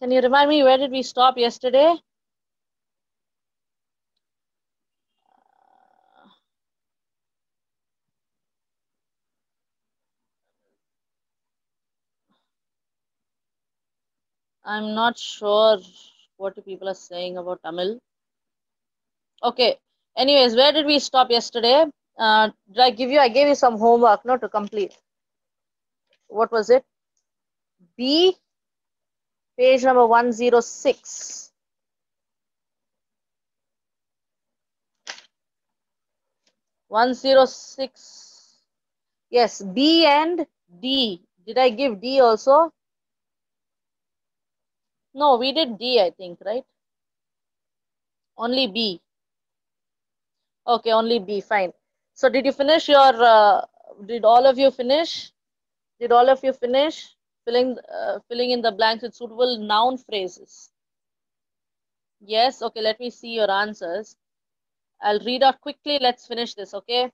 Can you remind me where did we stop yesterday? I'm not sure what people are saying about Tamil. Okay. Anyways, where did we stop yesterday? Uh, did I give you? I gave you some homework, no, to complete. What was it? B, page number 106. One zero six. Yes, B and D. Did I give D also? No, we did D, I think, right? Only B. Okay, only B, fine. So did you finish your, uh, did all of you finish? Did all of you finish filling, uh, filling in the blanks with suitable noun phrases? Yes, okay, let me see your answers. I'll read out quickly. Let's finish this, okay?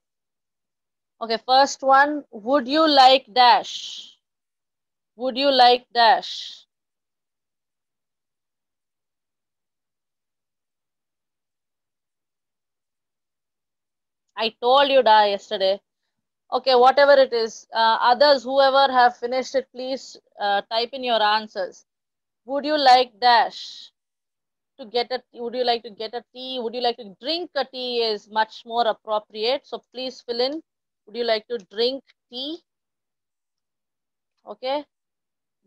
Okay, first one, would you like dash? Would you like dash? I told you da yesterday. Okay, whatever it is. Uh, others, whoever have finished it, please uh, type in your answers. Would you like dash to get a? Would you like to get a tea? Would you like to drink a tea? Is much more appropriate. So please fill in. Would you like to drink tea? Okay.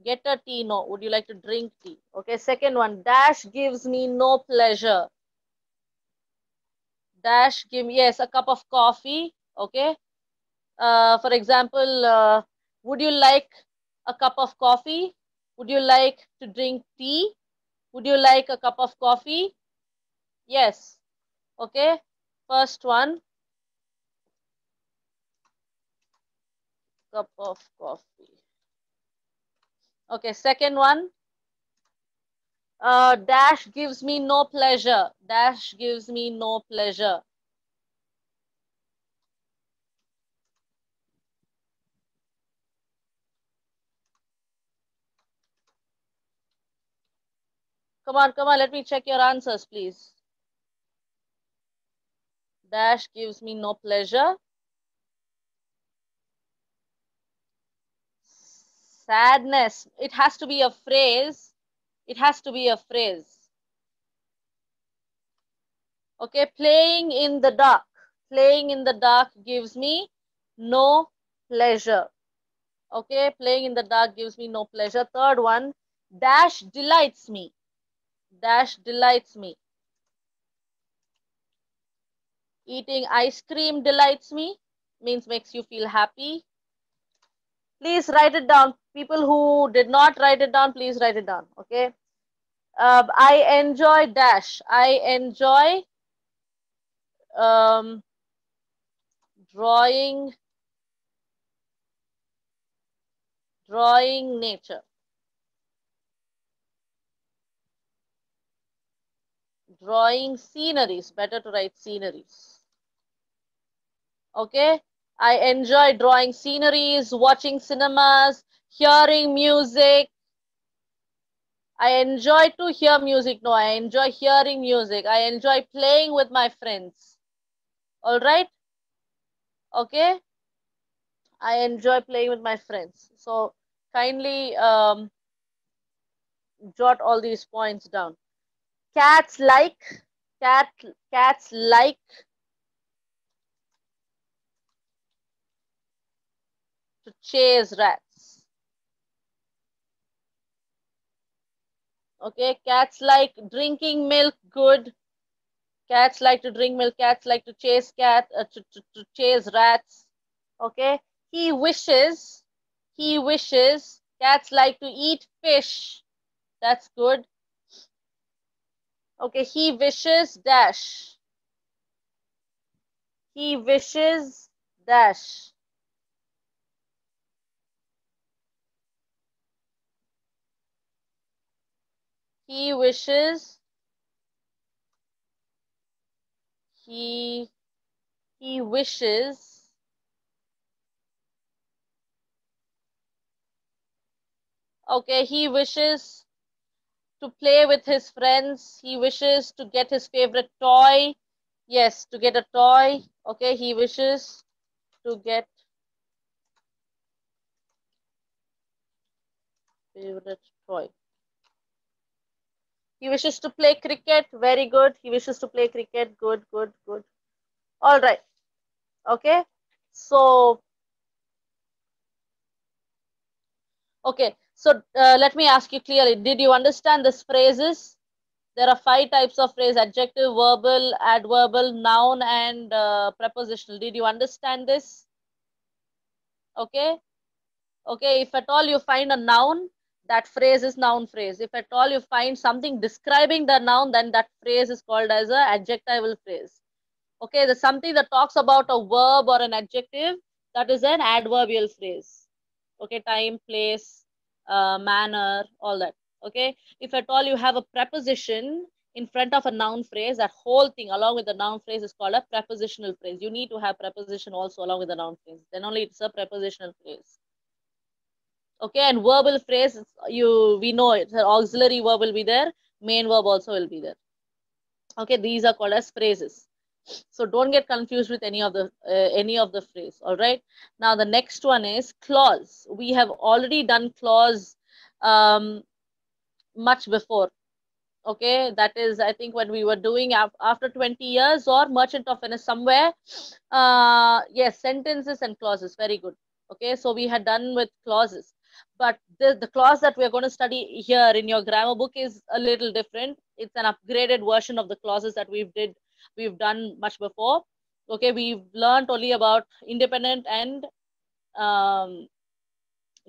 Get a tea. No. Would you like to drink tea? Okay. Second one. Dash gives me no pleasure dash give me yes a cup of coffee okay uh, for example uh, would you like a cup of coffee? Would you like to drink tea? Would you like a cup of coffee? Yes. Okay. First one. Cup of coffee. Okay second one. Uh, dash gives me no pleasure. Dash gives me no pleasure. Come on, come on, let me check your answers, please. Dash gives me no pleasure. Sadness. It has to be a phrase it has to be a phrase. Okay, playing in the dark. Playing in the dark gives me no pleasure. Okay, playing in the dark gives me no pleasure. Third one, dash delights me. Dash delights me. Eating ice cream delights me, means makes you feel happy. Please write it down. People who did not write it down, please write it down. Okay. Uh, I enjoy dash. I enjoy um, drawing drawing nature. Drawing sceneries. Better to write sceneries. Okay. I enjoy drawing sceneries, watching cinemas, hearing music. I enjoy to hear music. No, I enjoy hearing music. I enjoy playing with my friends. All right. Okay. I enjoy playing with my friends. So kindly um, jot all these points down. Cats like, cat, cats like to chase rats. Okay, cats like drinking milk, good. Cats like to drink milk. Cats like to chase cat, uh, to, to, to chase rats. Okay, he wishes, he wishes. Cats like to eat fish. That's good. Okay, he wishes dash. He wishes dash. he wishes he he wishes okay he wishes to play with his friends. He wishes to get his favorite toy. Yes, to get a toy. Okay, he wishes to get favorite toy. He wishes to play cricket. Very good. He wishes to play cricket. Good, good, good. All right. Okay. So, okay. So, uh, let me ask you clearly. Did you understand this phrases? There are five types of phrase, adjective, verbal, adverbal, noun, and uh, prepositional. Did you understand this? Okay. Okay. If at all you find a noun, that phrase is noun phrase. If at all you find something describing the noun, then that phrase is called as a adjectival phrase. Okay, there's something that talks about a verb or an adjective, that is an adverbial phrase. Okay, time, place, uh, manner, all that. Okay, if at all you have a preposition in front of a noun phrase, that whole thing along with the noun phrase is called a prepositional phrase. You need to have preposition also along with the noun phrase. Then only it's a prepositional phrase okay and verbal phrase you we know it the auxiliary verb will be there main verb also will be there okay these are called as phrases so don't get confused with any of the uh, any of the phrase all right? Now the next one is clause. We have already done clause um, much before okay? That is i think when we were doing after 20 years or merchant of venice somewhere uh yes sentences and clauses very good okay? So we had done with clauses. But the, the clause that we're going to study here in your grammar book is a little different. It's an upgraded version of the clauses that we've did we've done much before okay we've learned only about independent and um,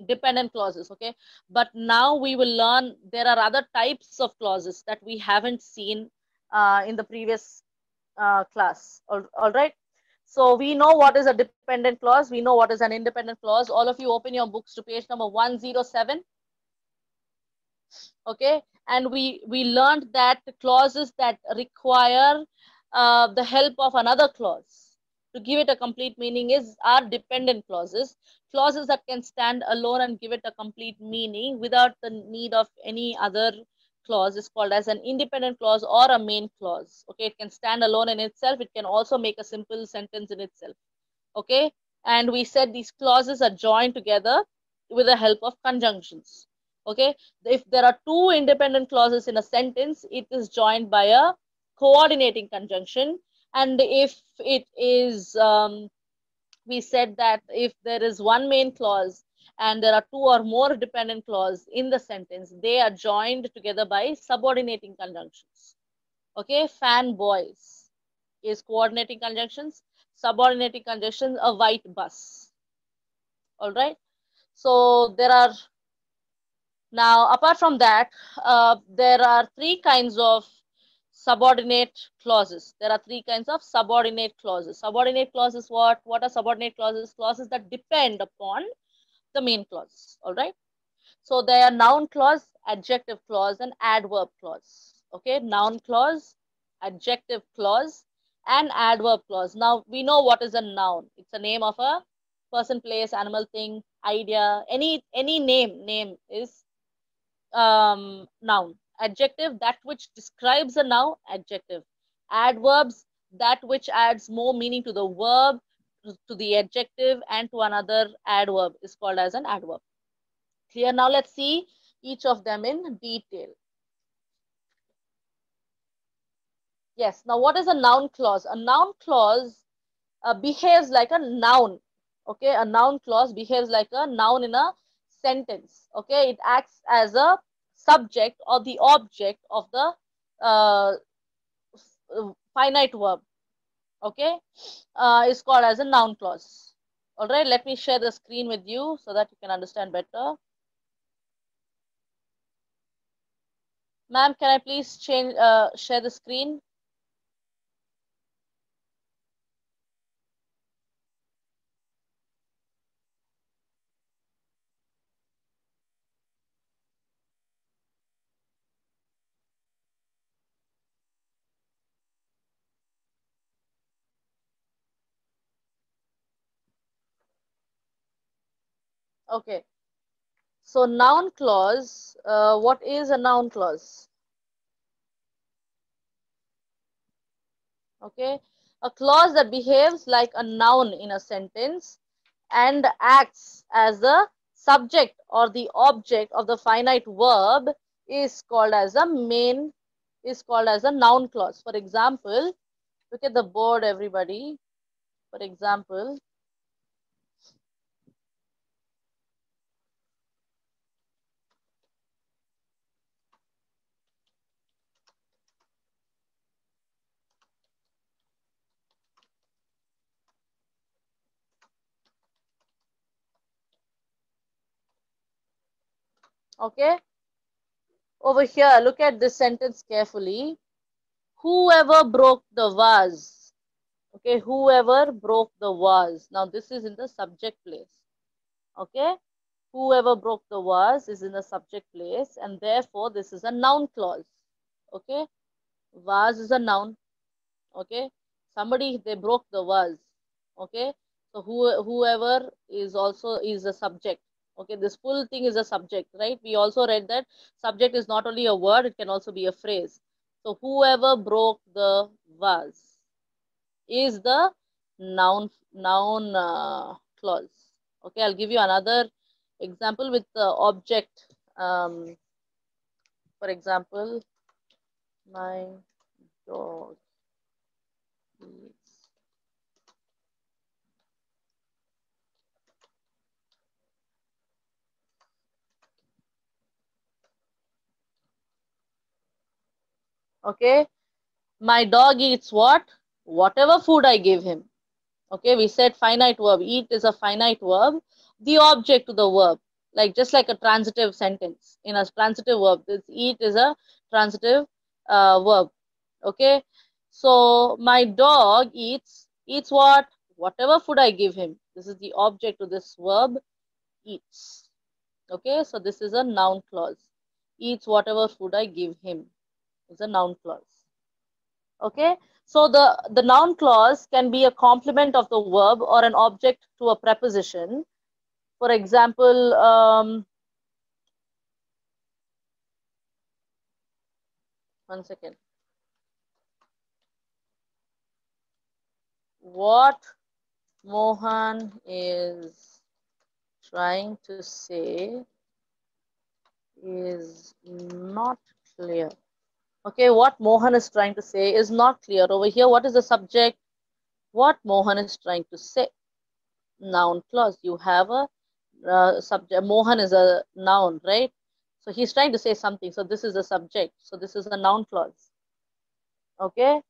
dependent clauses okay but now we will learn there are other types of clauses that we haven't seen uh, in the previous uh, class all, all right so we know what is a dependent clause. We know what is an independent clause. All of you open your books to page number 107. Okay. And we, we learned that clauses that require uh, the help of another clause to give it a complete meaning is are dependent clauses. Clauses that can stand alone and give it a complete meaning without the need of any other clause is called as an independent clause or a main clause. Okay, it can stand alone in itself. It can also make a simple sentence in itself. Okay, and we said these clauses are joined together with the help of conjunctions. Okay, if there are two independent clauses in a sentence, it is joined by a coordinating conjunction. And if it is, um, we said that if there is one main clause and there are two or more dependent clauses in the sentence, they are joined together by subordinating conjunctions. Okay, fanboys is coordinating conjunctions, subordinating conjunctions, a white bus. All right. So there are now, apart from that, uh, there are three kinds of subordinate clauses. There are three kinds of subordinate clauses. Subordinate clauses, what? What are subordinate clauses? Clauses that depend upon the main clause. All right. So there are noun clause, adjective clause, and adverb clause. Okay, noun clause, adjective clause, and adverb clause. Now we know what is a noun. It's a name of a person, place, animal, thing, idea. Any any name name is um, noun. Adjective that which describes a noun. Adjective. Adverbs that which adds more meaning to the verb to the adjective and to another adverb is called as an adverb. Clear? Now let's see each of them in detail. Yes. Now what is a noun clause? A noun clause uh, behaves like a noun. Okay. A noun clause behaves like a noun in a sentence. Okay. It acts as a subject or the object of the uh, finite verb okay, uh, is called as a noun clause. All right, let me share the screen with you so that you can understand better. Ma'am, can I please change uh, share the screen? Okay. So noun clause, uh, what is a noun clause? Okay. A clause that behaves like a noun in a sentence and acts as the subject or the object of the finite verb is called as a main, is called as a noun clause. For example, look at the board, everybody. For example, okay? Over here look at this sentence carefully. Whoever broke the vase. Okay whoever broke the vase. Now this is in the subject place. Okay? Whoever broke the vase is in the subject place and therefore this is a noun clause. Okay? Vase is a noun. Okay? Somebody they broke the vase. Okay? So who whoever is also is a subject okay this full thing is a subject right? We also read that subject is not only a word it can also be a phrase. So whoever broke the vase is the noun noun uh, clause. Okay i'll give you another example with the object. Um, for example my dog okay? My dog eats what? Whatever food i give him. Okay? We said finite verb. Eat is a finite verb. The object to the verb. Like just like a transitive sentence. In a transitive verb this eat is a transitive uh, verb. Okay? So my dog eats eats what? Whatever food i give him. This is the object to this verb. Eats. Okay? So this is a noun clause. Eats whatever food i give him is a noun clause. Okay, so the, the noun clause can be a complement of the verb or an object to a preposition. For example, um, one second. What Mohan is trying to say is not clear. Okay, what Mohan is trying to say is not clear. Over here, what is the subject? What Mohan is trying to say? Noun clause. You have a uh, subject. Mohan is a noun, right? So he's trying to say something. So this is a subject. So this is a noun clause. Okay.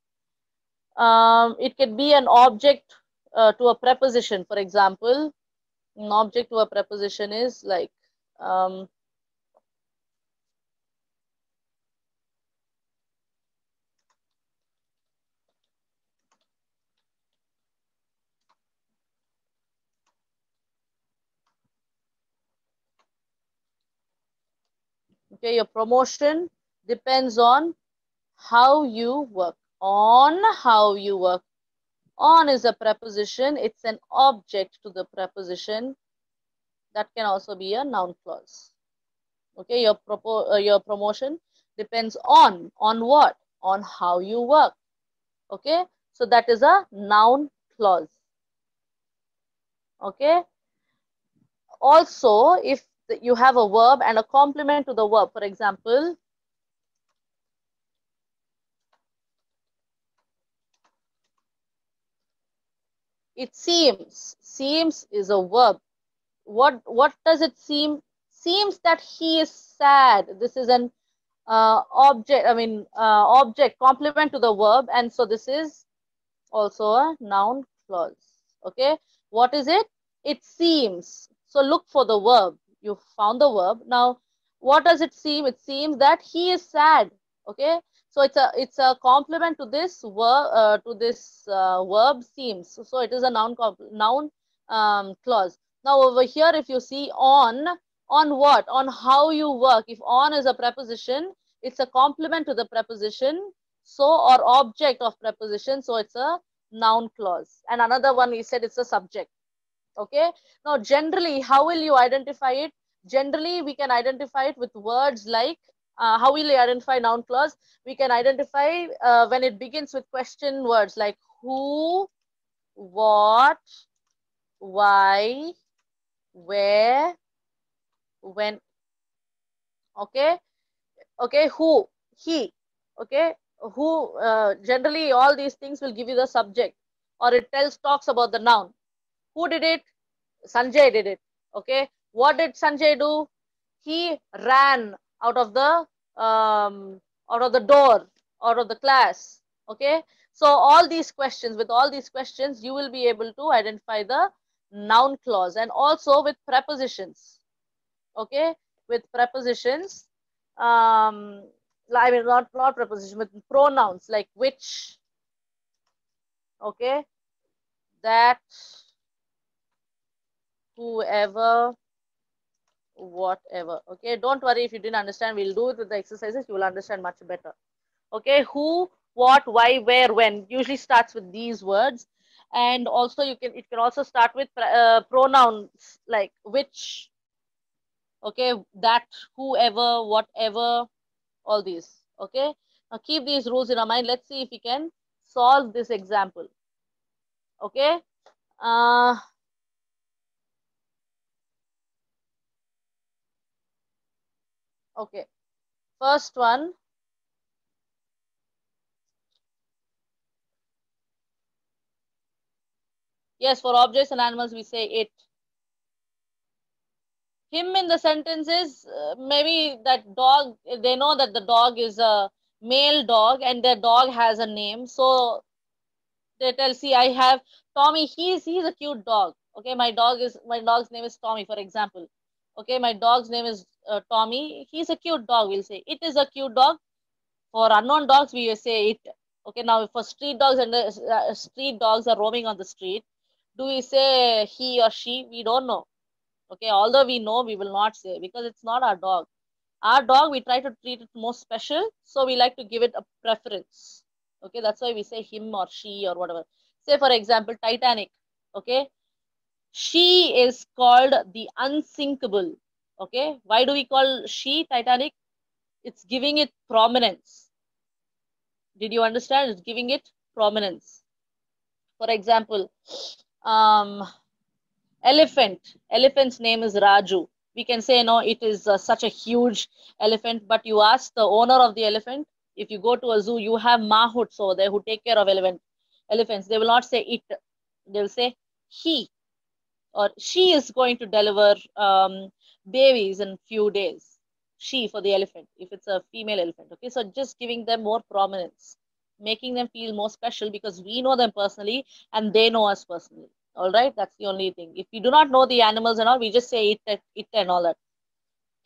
Um, it can be an object uh, to a preposition. For example, an object to a preposition is like um, okay your promotion depends on how you work. On how you work. On is a preposition. It's an object to the preposition. That can also be a noun clause. Okay your propo uh, your promotion depends on on what? On how you work. Okay so that is a noun clause. Okay also if you have a verb and a complement to the verb. For example, it seems. Seems is a verb. What what does it seem? Seems that he is sad. This is an uh, object. I mean uh, object complement to the verb, and so this is also a noun clause. Okay. What is it? It seems. So look for the verb you found the verb. Now what does it seem? It seems that he is sad okay? So it's a it's a complement to this verb uh, to this uh, verb seems. So, so, it is a noun noun um, clause. Now over here if you see on on what? On how you work. If on is a preposition it's a complement to the preposition so or object of preposition so it's a noun clause. And another one we said it's a subject okay now generally how will you identify it generally we can identify it with words like uh, how will you identify noun clause? We can identify uh, when it begins with question words like who, what, why, where, when. Okay. Okay. Who, he. Okay. Who, uh, generally all these things will give you the subject or it tells, talks about the noun. Who did it? Sanjay did it. Okay. What did Sanjay do? He ran out of the um, out of the door, out of the class. Okay. So all these questions, with all these questions, you will be able to identify the noun clause and also with prepositions. Okay. With prepositions, um, I mean not not preposition with pronouns like which. Okay. That whoever whatever. Okay don't worry if you didn't understand we'll do it with the exercises you will understand much better. Okay who what why where when. Usually starts with these words. And also you can it can also start with uh, pronouns like which okay that whoever whatever all these. Okay now keep these rules in our mind. Let's see if we can solve this example. Okay uh Okay. First one. Yes, for objects and animals, we say it. Him in the sentence is uh, maybe that dog, they know that the dog is a male dog and their dog has a name. So they tell, see, I have Tommy, he's, he's a cute dog. Okay, my dog is, my dog's name is Tommy, for example. Okay, my dog's name is uh, Tommy. He's a cute dog, we'll say. It is a cute dog. For unknown dogs, we say it. Okay, now for street dogs and uh, street dogs are roaming on the street, do we say he or she? We don't know. Okay, although we know, we will not say because it's not our dog. Our dog, we try to treat it more special, so we like to give it a preference. Okay, that's why we say him or she or whatever. Say, for example, Titanic. Okay, she is called the unsinkable. Okay. Why do we call she Titanic? It's giving it prominence. Did you understand? It's giving it prominence. For example, um, elephant. Elephant's name is Raju. We can say, no, it is uh, such a huge elephant, but you ask the owner of the elephant, if you go to a zoo, you have mahouts over there who take care of elephant, elephants. They will not say it. They will say he or she is going to deliver um, babies in few days. She for the elephant, if it's a female elephant. Okay, so just giving them more prominence, making them feel more special because we know them personally and they know us personally. All right, that's the only thing. If you do not know the animals and all, we just say it, it and all that.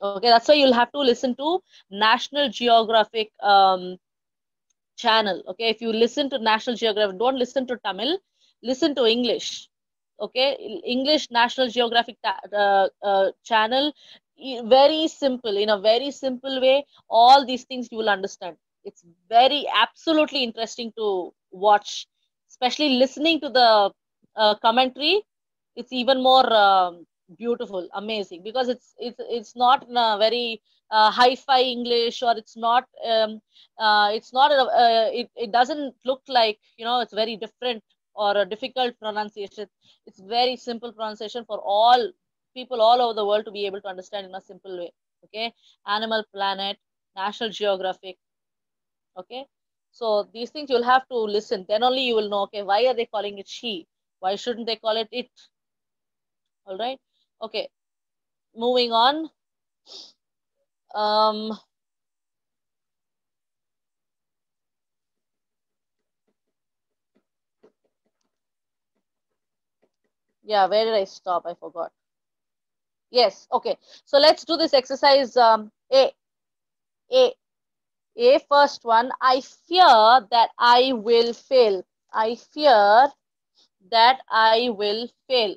Okay, that's why you'll have to listen to National Geographic um, channel. Okay, if you listen to National Geographic, don't listen to Tamil, listen to English okay english national geographic uh, uh, channel very simple in a very simple way all these things you will understand. It's very absolutely interesting to watch especially listening to the uh, commentary. It's even more um, beautiful amazing because it's it's it's not in a very uh, hi-fi english or it's not um, uh, it's not a, uh, it, it doesn't look like you know it's very different or a difficult pronunciation. It's very simple pronunciation for all people all over the world to be able to understand in a simple way. Okay, Animal Planet, National Geographic. Okay, so these things you'll have to listen. Then only you will know. Okay, why are they calling it she? Why shouldn't they call it it? All right. Okay, moving on. Um, yeah where did i stop? I forgot. Yes okay. So let's do this exercise um, a a a first one. I fear that i will fail. I fear that i will fail.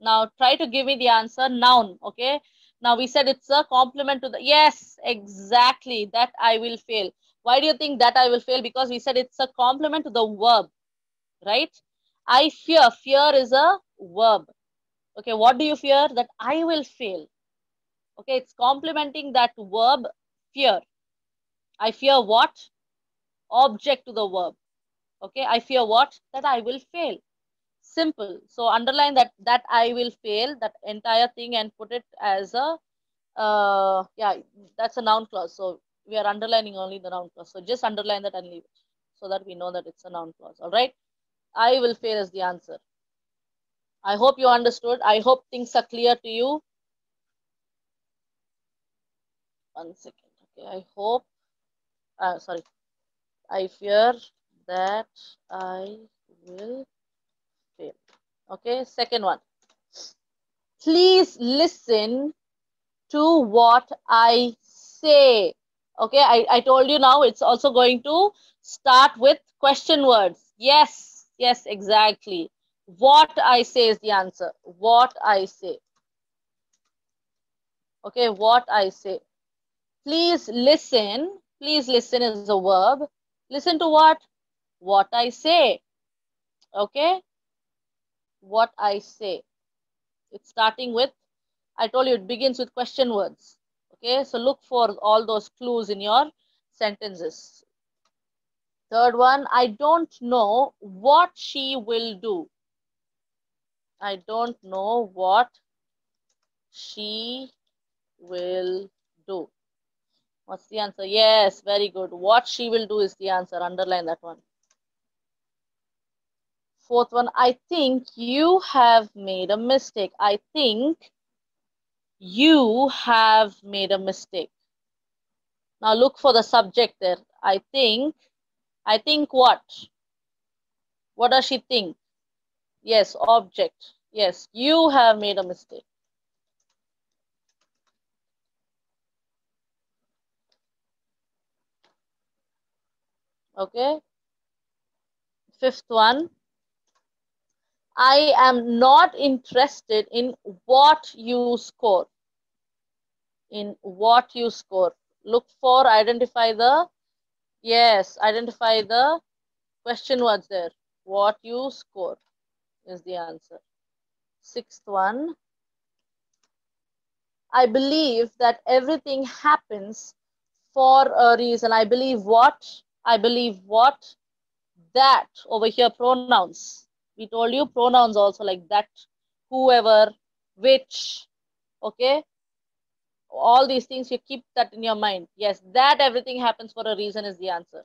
Now try to give me the answer noun okay? Now we said it's a complement to the yes exactly that i will fail. Why do you think that i will fail? Because we said it's a complement to the verb right? I fear. Fear is a verb. Okay, what do you fear? That I will fail. Okay, it's complementing that verb fear. I fear what? Object to the verb. Okay, I fear what? That I will fail. Simple. So underline that that I will fail, that entire thing and put it as a, uh, yeah, that's a noun clause. So we are underlining only the noun clause. So just underline that and leave it so that we know that it's a noun clause. All right. I will fail as the answer. I hope you understood. I hope things are clear to you. One second. Okay. I hope, uh, sorry. I fear that I will fail. Okay. Second one. Please listen to what I say. Okay. I, I told you now it's also going to start with question words. Yes. Yes, exactly. What I say is the answer. What I say. Okay, what I say. Please listen. Please listen is a verb. Listen to what? What I say. Okay? What I say. It's starting with, I told you it begins with question words. Okay, so look for all those clues in your sentences. Third one, I don't know what she will do. I don't know what she will do. What's the answer? Yes, very good. What she will do is the answer. Underline that one. Fourth one, I think you have made a mistake. I think you have made a mistake. Now look for the subject there. I think. I think what? What does she think? Yes, object. Yes, you have made a mistake. Okay. Fifth one. I am not interested in what you score. In what you score. Look for, identify the, yes, identify the question words there. What you score is the answer. Sixth one. I believe that everything happens for a reason. I believe what? I believe what? That over here, pronouns. We told you pronouns also like that, whoever, which, okay? All these things, you keep that in your mind. Yes, that everything happens for a reason is the answer.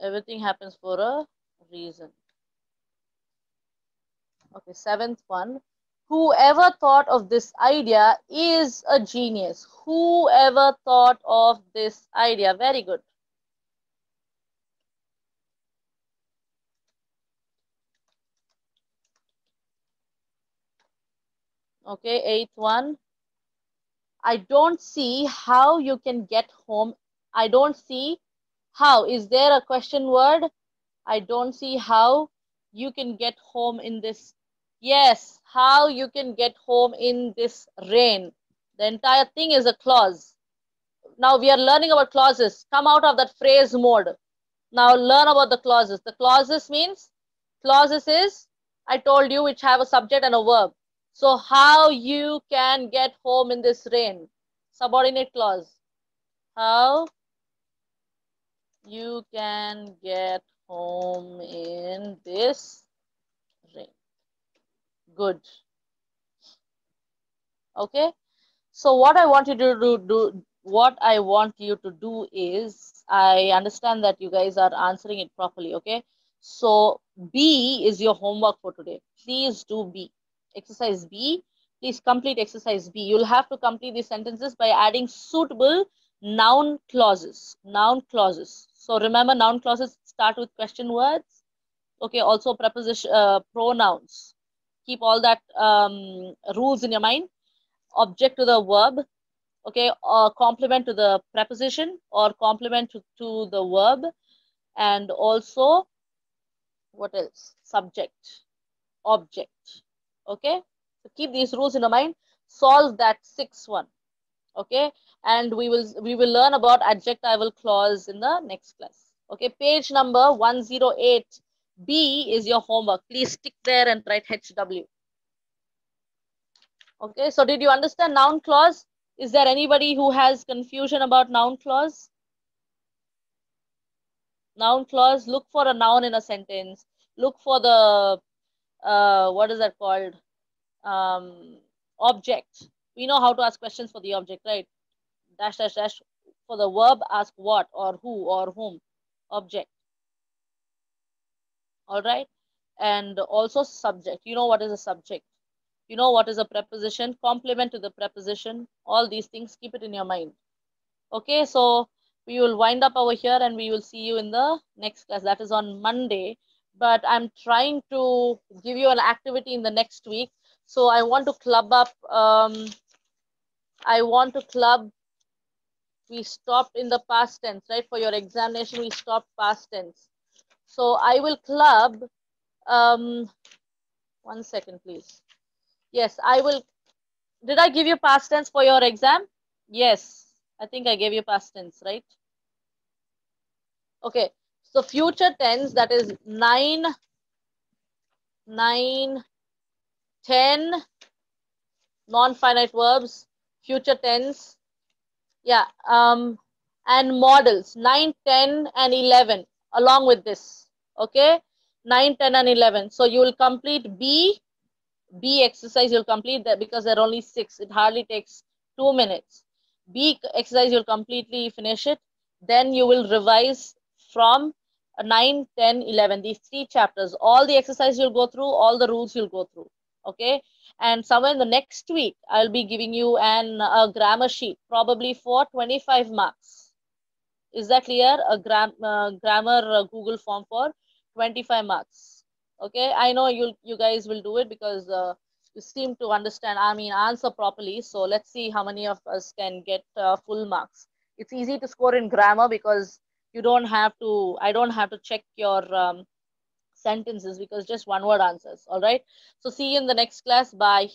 Everything happens for a reason. Okay, seventh one. Whoever thought of this idea is a genius. Whoever thought of this idea. Very good. Okay, eighth one. I don't see how you can get home. I don't see how. Is there a question word? I don't see how you can get home in this. Yes, how you can get home in this rain. The entire thing is a clause. Now we are learning about clauses. Come out of that phrase mode. Now learn about the clauses. The clauses means, clauses is, I told you, which have a subject and a verb. So how you can get home in this rain? Subordinate clause. How you can get home in this rain. Good. Okay. So what I want you to do, do what I want you to do is I understand that you guys are answering it properly. Okay. So B is your homework for today. Please do B. Exercise B. Please complete exercise B. You'll have to complete these sentences by adding suitable noun clauses. Noun clauses. So remember noun clauses start with question words. Okay, also preposition uh, pronouns. Keep all that um, rules in your mind. Object to the verb. Okay, or complement to the preposition or complement to, to the verb. And also, what else? Subject, object. Okay, so keep these rules in your mind. Solve that sixth one. Okay, and we will we will learn about adjectival clause in the next class okay page number 108 b is your homework please stick there and write hw Okay, so did you understand noun clause? Is there anybody who has confusion about noun clause? Noun clause, look for a noun in a sentence. Look for the, uh, what is that called? Um, object. We know how to ask questions for the object, right? Dash, dash, dash. For the verb, ask what or who or whom. Object. All right. And also subject. You know what is a subject you know what is a preposition complement to the preposition all these things keep it in your mind okay so we will wind up over here and we will see you in the next class that is on monday but i'm trying to give you an activity in the next week so i want to club up um, i want to club we stopped in the past tense right for your examination we stopped past tense so i will club um one second please Yes, I will. Did I give you past tense for your exam? Yes, I think I gave you past tense, right? Okay, so future tense that is 9, 9, 10, non-finite verbs, future tense. Yeah, um, and modals 9, 10, and 11 along with this. Okay, 9, 10, and 11. So you will complete B B exercise you'll complete that because there are only six. It hardly takes two minutes. B exercise you'll completely finish it. Then you will revise from 9, 10, 11, these three chapters. All the exercise you'll go through, all the rules you'll go through. Okay. And somewhere in the next week, I'll be giving you an a grammar sheet, probably for 25 marks. Is that clear? A gram, uh, grammar uh, Google form for 25 marks okay i know you you guys will do it because uh, you seem to understand i mean answer properly so let's see how many of us can get uh, full marks it's easy to score in grammar because you don't have to i don't have to check your um, sentences because just one word answers all right? So see you in the next class. Bye